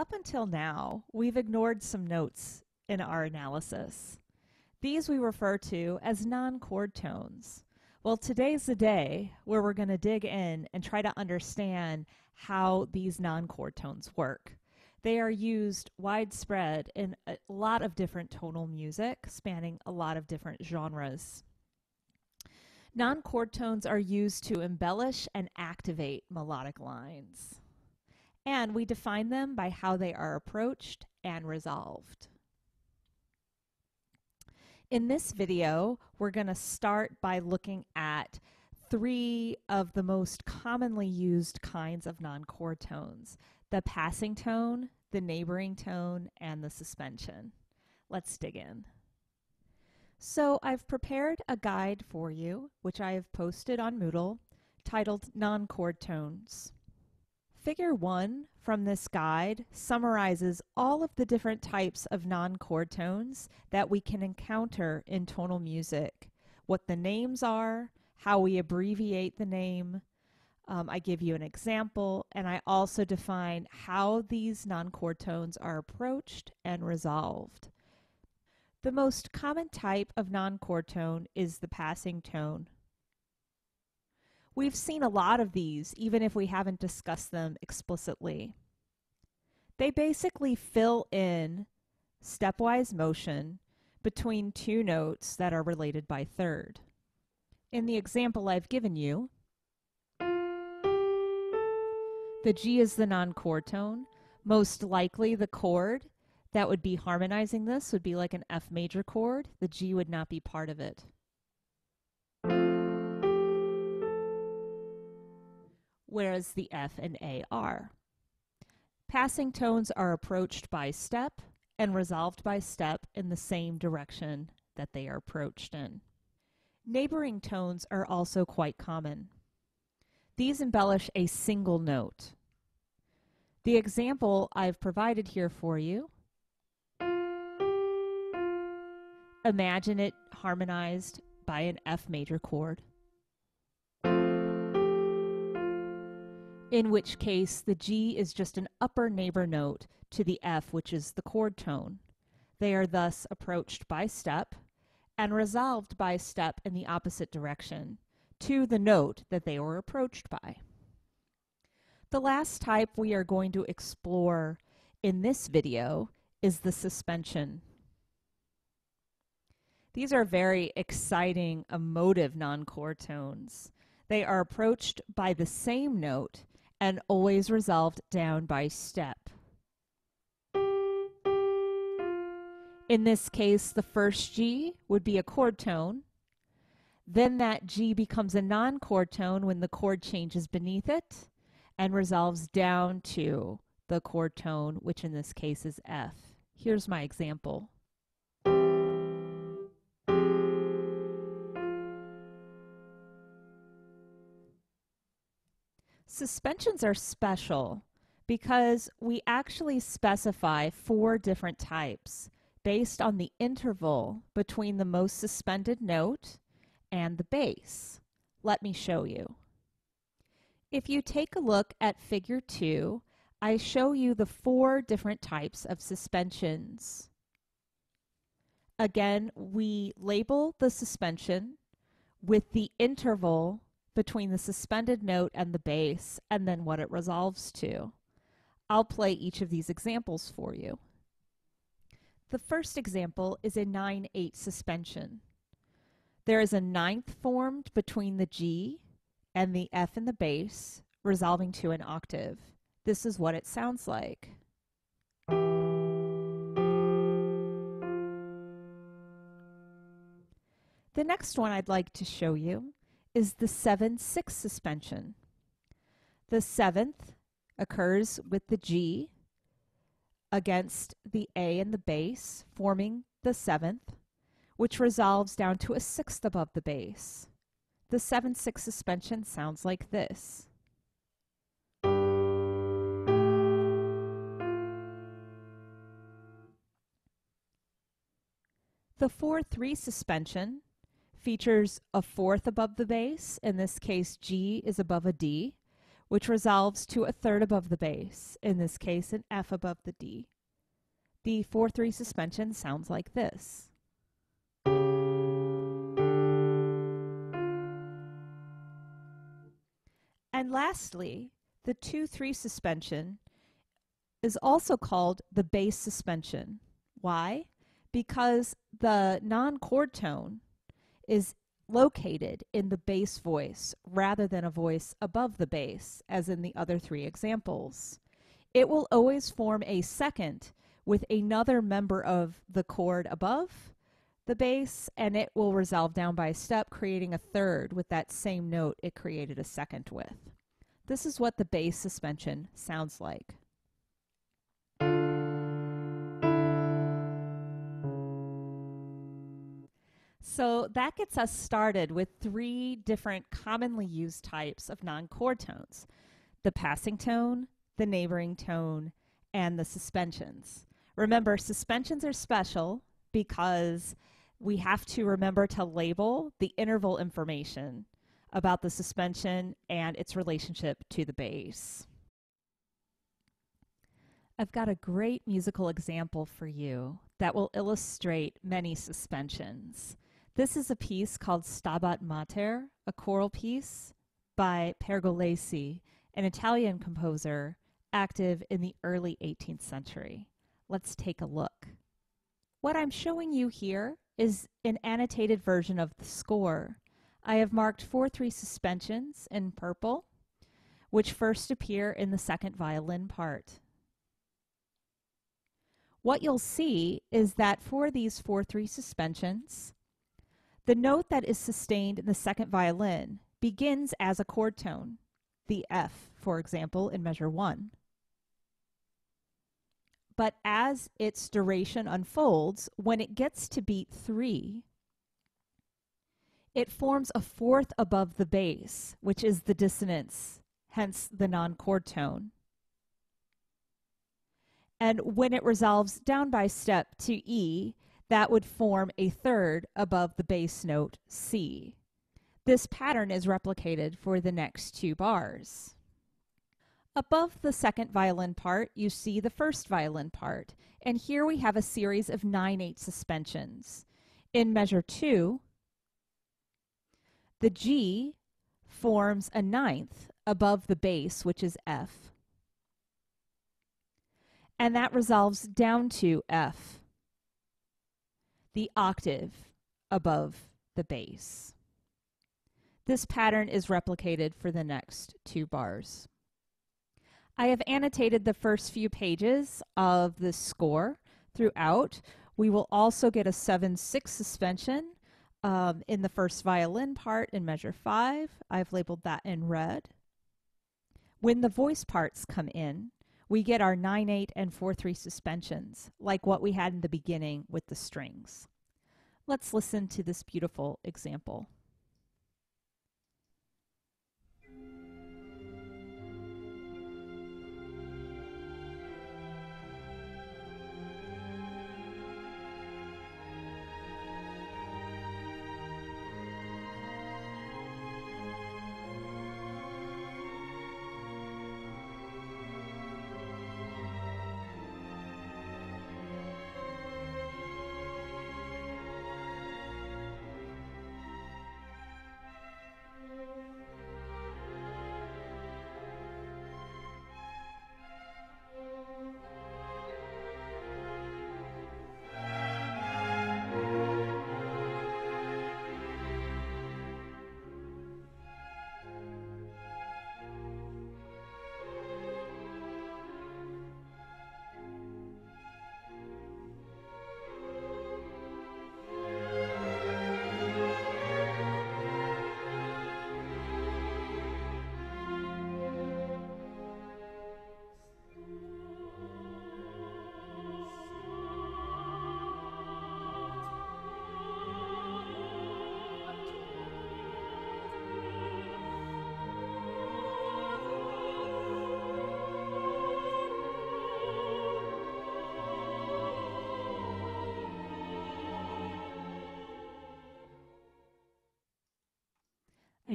Up until now, we've ignored some notes in our analysis. These we refer to as non-chord tones. Well, today's the day where we're going to dig in and try to understand how these non-chord tones work. They are used widespread in a lot of different tonal music, spanning a lot of different genres. Non-chord tones are used to embellish and activate melodic lines. And we define them by how they are approached and resolved. In this video, we're going to start by looking at three of the most commonly used kinds of non-chord tones, the passing tone, the neighboring tone, and the suspension. Let's dig in. So I've prepared a guide for you, which I have posted on Moodle, titled Non-Chord Tones. Figure 1 from this guide summarizes all of the different types of non-chord tones that we can encounter in tonal music, what the names are, how we abbreviate the name. Um, I give you an example, and I also define how these non-chord tones are approached and resolved. The most common type of non-chord tone is the passing tone. We've seen a lot of these, even if we haven't discussed them explicitly. They basically fill in stepwise motion between two notes that are related by third. In the example I've given you, the G is the non-chord tone. Most likely the chord that would be harmonizing this would be like an F major chord. The G would not be part of it. Whereas the F and A are. Passing tones are approached by step and resolved by step in the same direction that they are approached in. Neighboring tones are also quite common. These embellish a single note. The example I've provided here for you, imagine it harmonized by an F major chord. In which case the G is just an upper neighbor note to the F, which is the chord tone. They are thus approached by step and resolved by step in the opposite direction to the note that they were approached by. The last type we are going to explore in this video is the suspension. These are very exciting, emotive non-chord tones. They are approached by the same note and always resolved down by step. In this case, the first G would be a chord tone. Then that G becomes a non-chord tone when the chord changes beneath it and resolves down to the chord tone, which in this case is F. Here's my example. Suspensions are special because we actually specify four different types based on the interval between the most suspended note and the bass. Let me show you. If you take a look at figure 2, I show you the four different types of suspensions. Again, we label the suspension with the interval between the suspended note and the bass and then what it resolves to. I'll play each of these examples for you. The first example is a 9-8 suspension. There is a ninth formed between the G and the F in the bass, resolving to an octave. This is what it sounds like. The next one I'd like to show you is the 7-6 suspension. The seventh occurs with the G against the A and the bass, forming the seventh, which resolves down to a sixth above the bass. The 7-6 suspension sounds like this. The 4-3 suspension features a fourth above the bass. In this case, G is above a D, which resolves to a third above the bass, in this case an F above the D. The 4-3 suspension sounds like this. And lastly, the 2-3 suspension is also called the bass suspension. Why? Because the non-chord tone is located in the bass voice rather than a voice above the bass, as in the other three examples. It will always form a second with another member of the chord above the bass, and it will resolve down by a step, creating a third with that same note it created a second with. This is what the bass suspension sounds like. So that gets us started with three different commonly used types of non-chord tones. The passing tone, the neighboring tone, and the suspensions. Remember, suspensions are special because we have to remember to label the interval information about the suspension and its relationship to the bass. I've got a great musical example for you that will illustrate many suspensions. This is a piece called Stabat Mater, a choral piece by Pergolesi, an Italian composer active in the early 18th century. Let's take a look. What I'm showing you here is an annotated version of the score. I have marked 4-3 suspensions in purple, which first appear in the second violin part. What you'll see is that for these 4-3 suspensions, the note that is sustained in the second violin begins as a chord tone, the F, for example, in measure 1. But as its duration unfolds, when it gets to beat 3, it forms a fourth above the bass, which is the dissonance, hence the non-chord tone. And when it resolves down by step to E, that would form a third above the bass note C. This pattern is replicated for the next two bars. Above the second violin part, you see the first violin part, and here we have a series of 9-8 suspensions. In measure 2, the G forms a ninth above the bass, which is F, and that resolves down to F the octave above the bass. This pattern is replicated for the next two bars. I have annotated the first few pages of the score throughout. We will also get a 7-6 suspension um, in the first violin part in measure 5. I've labeled that in red. When the voice parts come in, we get our 9-8 and 4-3 suspensions, like what we had in the beginning with the strings. Let's listen to this beautiful example.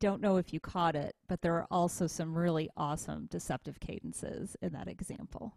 Don't know if you caught it, but there are also some really awesome deceptive cadences in that example.